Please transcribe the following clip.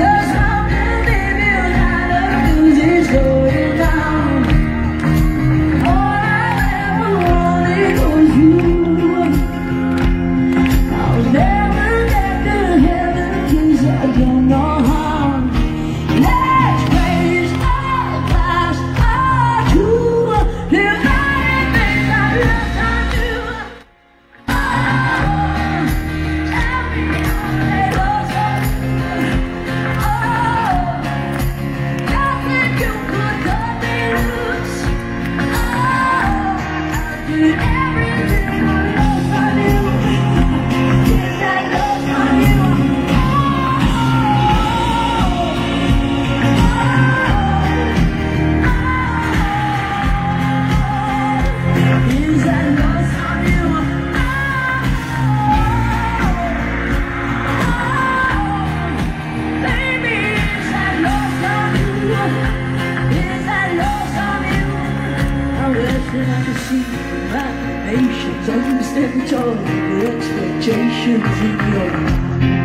Yes. Then I can see my nations understand the other, the expectations in your